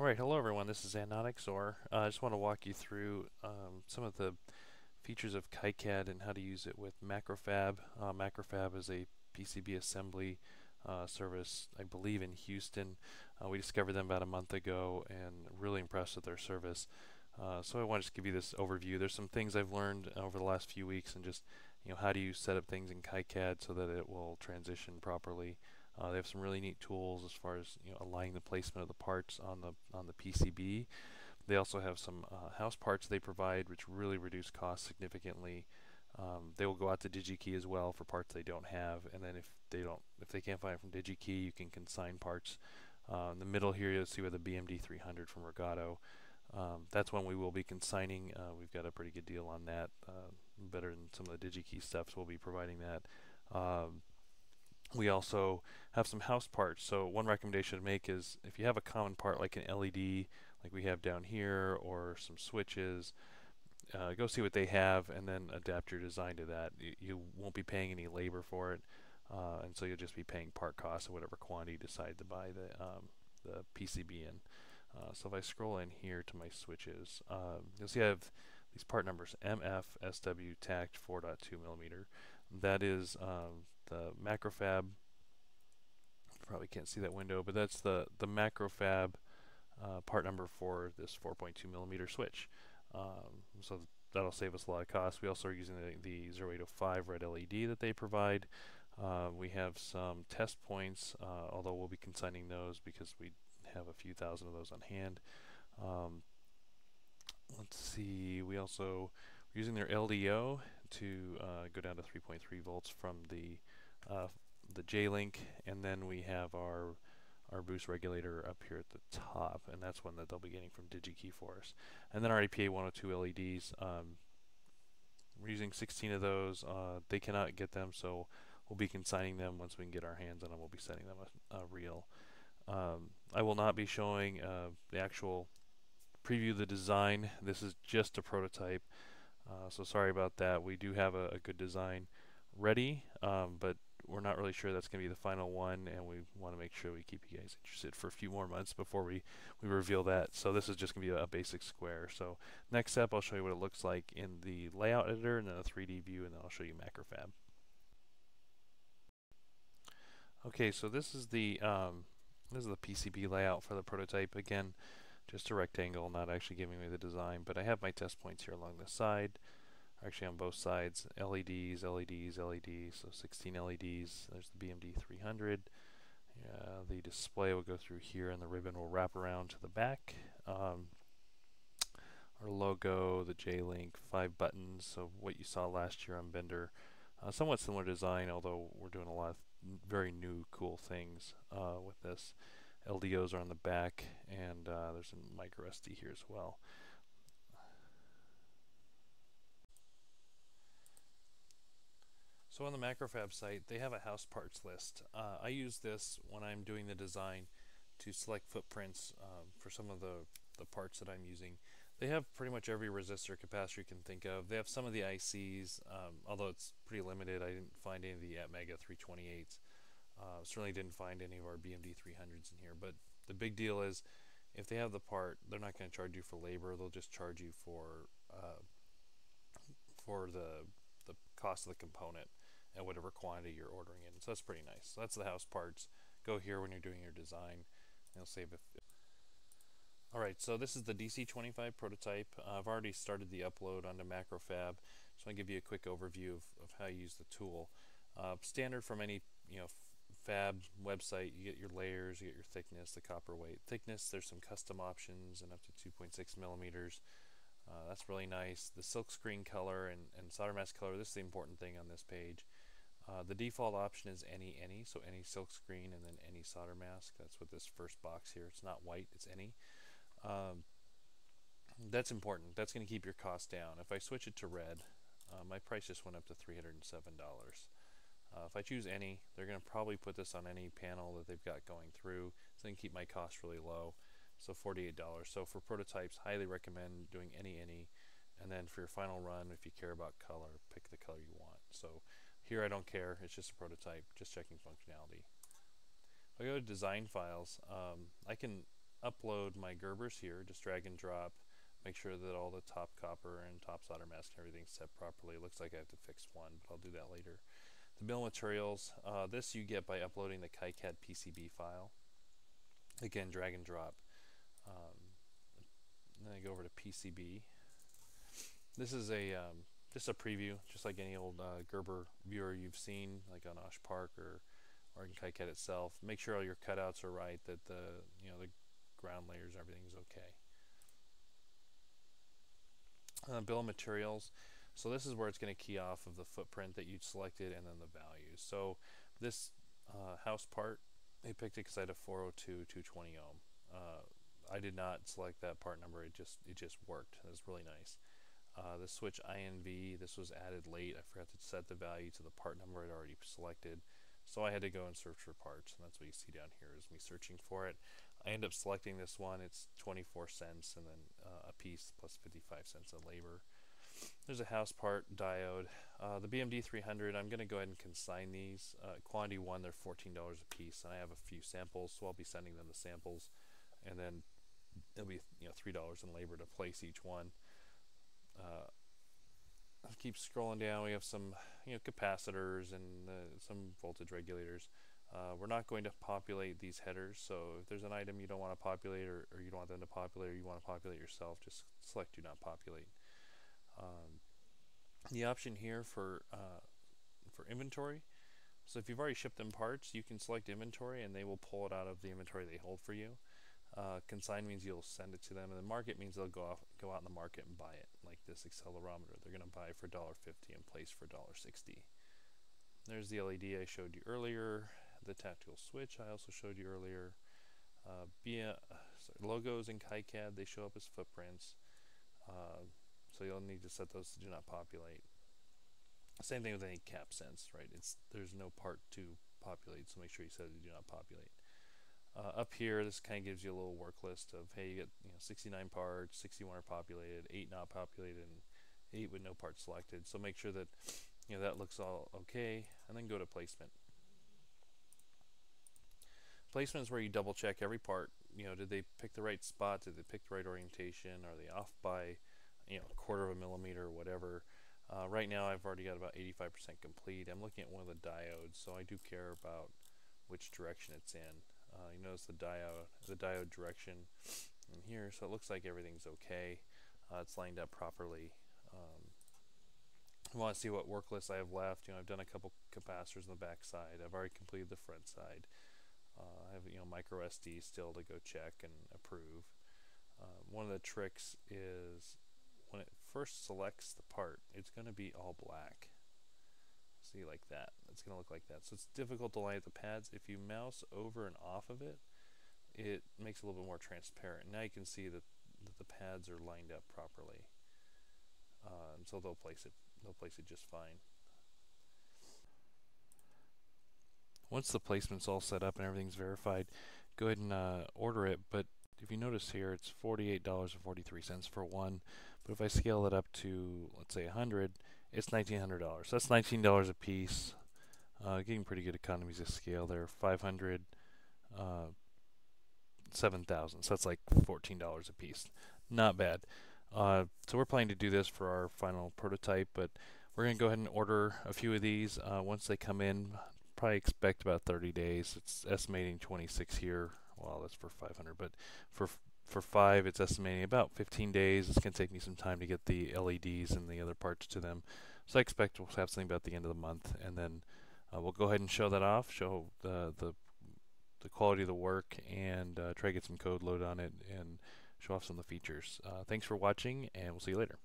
Alright, hello everyone, this is AND!XOR. Uh, I just want to walk you through um, some of the features of KiCad and how to use it with Macrofab. Uh, Macrofab is a PCB assembly uh, service, I believe in Houston. Uh, we discovered them about a month ago and really impressed with their service. Uh, so I want to just give you this overview. There's some things I've learned over the last few weeks and just you know how do you set up things in KiCad so that it will transition properly. Uh, they have some really neat tools as far as you know, aligning the placement of the parts on the on the PCB. They also have some uh, house parts they provide, which really reduce costs significantly. Um, they will go out to DigiKey as well for parts they don't have, and then if they don't, if they can't find it from DigiKey, you can consign parts. Uh, in the middle here, you'll see with the BMD 300 from Rigado. Um, that's one we will be consigning. Uh, we've got a pretty good deal on that, uh, better than some of the DigiKey stuff. So we'll be providing that. Um, we also have some house parts. So one recommendation to make is if you have a common part like an LED, like we have down here, or some switches, uh, go see what they have and then adapt your design to that. You, you won't be paying any labor for it, uh, and so you'll just be paying part cost of whatever quantity you decide to buy the um, the PCB in. Uh, so if I scroll in here to my switches, um, you'll see I have these part numbers MF SW TACT 4.2 millimeter. That is um, the macrofab. Probably can't see that window but that's the the macrofab uh, part number for this 4.2 millimeter switch. Um, so that'll save us a lot of cost we also are using the, the 0805 red LED that they provide. Uh, we have some test points uh, although we'll be consigning those because we have a few thousand of those on hand. Um, let's see. We also using their LDO to uh, go down to 3.3 volts from the uh, the J-Link, and then we have our our boost regulator up here at the top, and that's one that they'll be getting from DigiKey for us. And then our APA 102 LEDs, um, we're using 16 of those. Uh, they cannot get them, so we'll be consigning them once we can get our hands on them. We'll be sending them a, a reel. Um, I will not be showing uh, the actual preview of the design. This is just a prototype, uh, so sorry about that. We do have a, a good design ready, um, but we're not really sure that's going to be the final one, and we want to make sure we keep you guys interested for a few more months before we, we reveal that. So this is just going to be a, basic square. So next step, I'll show you what it looks like in the layout editor, and then a 3D view, and then I'll show you Macrofab. Okay, so this is the um, this is the PCB layout for the prototype. Again, just a rectangle, not actually giving me the design, but I have my test points here along the side actually on both sides LEDs LEDs LEDs so 16 LEDs there's the BMD 300 uh, the display will go through here and the ribbon will wrap around to the back. Um, our logo the J-Link five buttons so what you saw last year on Bender uh, somewhat similar design although we're doing a lot of very new cool things uh, with this. LDOs are on the back and uh, there's a micro SD here as well So on the Macrofab site, they have a house parts list. Uh, I use this when I'm doing the design to select footprints um, for some of the, the parts that I'm using. They have pretty much every resistor capacitor you can think of. They have some of the ICs, um, although it's pretty limited. I didn't find any of the Atmega 328s. Uh, certainly didn't find any of our BMD 300s in here. But the big deal is, if they have the part, they're not going to charge you for labor. They'll just charge you for uh, for the the cost of the component at whatever quantity you're ordering in. So that's pretty nice. So that's the house parts. Go here when you're doing your design. It'll save it. Alright, so this is the DC25 prototype. Uh, I've already started the upload onto Macrofab. So I'll give you a quick overview of, of how you use the tool. Uh, standard from any you know fab website, you get your layers, you get your thickness, the copper weight. Thickness, there's some custom options and up to 2.6 millimeters. Uh, that's really nice. The silk screen color and, and solder mask color, this is the important thing on this page. Uh, the default option is any any, so any silk screen and then any solder mask. That's what this first box here. It's not white, it's any. Um, that's important. That's going to keep your cost down. If I switch it to red, uh, my price just went up to $307. Uh, if I choose any, they're going to probably put this on any panel that they've got going through. So they can keep my cost really low. So $48. So for prototypes, highly recommend doing any any. And then for your final run, if you care about color, pick the color you want. So here I don't care, it's just a prototype, just checking functionality. If I go to design files, um, I can upload my Gerbers here, just drag and drop, make sure that all the top copper and top solder mask and everything's set properly. It looks like I have to fix one, but I'll do that later. The bill materials, uh, this you get by uploading the KiCad PCB file. Again, drag and drop. Um, then I go over to PCB. This is a um, just a preview, just like any old uh, Gerber viewer you've seen, like on Osh Park or or in KiCad itself. Make sure all your cutouts are right, that the you know the ground layers, everything is okay. Uh, bill of materials. So this is where it's going to key off of the footprint that you selected and then the values. So this uh, house part, they picked it because I had a 402 220 ohm. Uh, I did not select that part number. It just it just worked. It was really nice. Uh, the switch INV, this was added late. I forgot to set the value to the part number I'd already selected. So I had to go and search for parts, and that's what you see down here is me searching for it. I end up selecting this one. It's 24 cents and then uh, a piece plus 55 cents of labor. There's a house part diode. Uh, the BMD 300, I'm going to go ahead and consign these. Uh, quantity 1, they're $14 a piece, and I have a few samples, so I'll be sending them the samples. And then it'll be you know $3 in labor to place each one. Uh, keep scrolling down. We have some you know capacitors and uh, some voltage regulators. Uh, we're not going to populate these headers, so if there's an item you don't want to populate or, or you don't want them to populate or you want to populate yourself, just select do not populate. Um, the option here for uh, for inventory, so if you've already shipped them parts, you can select inventory and they will pull it out of the inventory they hold for you. Uh, consign means you'll send it to them, and the market means they'll go off, go out in the market and buy it, like this accelerometer. They're going to buy for $1.50 and place for $1.60. There's the LED I showed you earlier, the tactile switch I also showed you earlier. Uh, via, sorry, logos in KiCad, they show up as footprints, uh, so you'll need to set those to do not populate. Same thing with any cap sense, right? It's there's no part to populate, so make sure you set it to do not populate. Uh, up here, this kind of gives you a little work list of, hey, you get you know 69 parts, 61 are populated, 8 not populated, and 8 with no parts selected. So make sure that you know that looks all okay, and then go to placement. Placement is where you double check every part. You know, did they pick the right spot? Did they pick the right orientation? Are they off by you know a quarter of a millimeter or whatever? Uh, right now, I've already got about 85% complete. I'm looking at one of the diodes, so I do care about which direction it's in. Uh, you notice the diode, the diode direction in here, so it looks like everything's okay. Uh, it's lined up properly. Um, I want to see what work list I have left. You know, I've done a couple capacitors on the back side. I've already completed the front side. Uh, I have you know micro SD still to go check and approve. Uh, one of the tricks is when it first selects the part, it's going to be all black see like that. It's going to look like that. So it's difficult to line up the pads. If you mouse over and off of it, it makes it a little bit more transparent. Now you can see that, that the pads are lined up properly. And so they'll place it they'll place it just fine. Once the placement's all set up and everything's verified, go ahead and uh, order it. But if you notice here, it's $48.43 for one. But if I scale it up to, let's say, 100 it's $1,900. So that's $19 a piece. Uh, getting pretty good economies of scale there. 500, uh, 7,000. So that's like $14 a piece. Not bad. Uh, so we're planning to do this for our final prototype, but we're going to go ahead and order a few of these. Uh, once they come in, probably expect about 30 days. It's estimating 26 here. Well, that's for 500, but for for five, it's estimating about 15 days. It's going to take me some time to get the LEDs and the other parts to them. So I expect we'll have something about the end of the month, and then uh, we'll go ahead and show that off, show the the, the quality of the work, and uh, try to get some code load on it, and show off some of the features. Uh, thanks for watching, and we'll see you later.